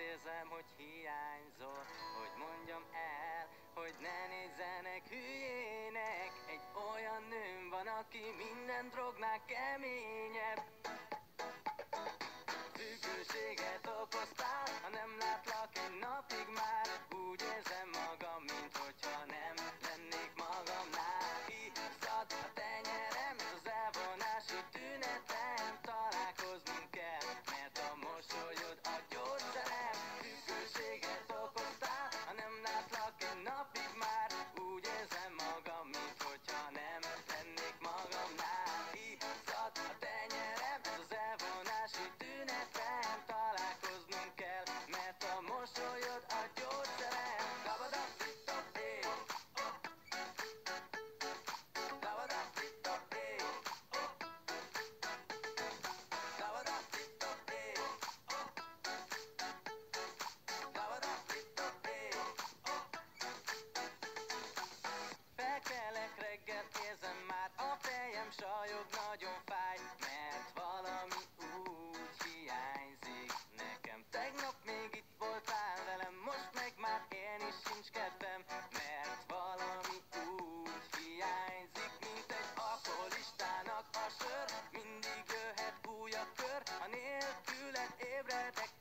érzem, hogy hiányzol Hogy mondjam el, hogy ne nézzenek hülyének. Egy olyan nőm van, aki minden drognál keményebb. Függőséget okoztál, Ha nélküled ébredek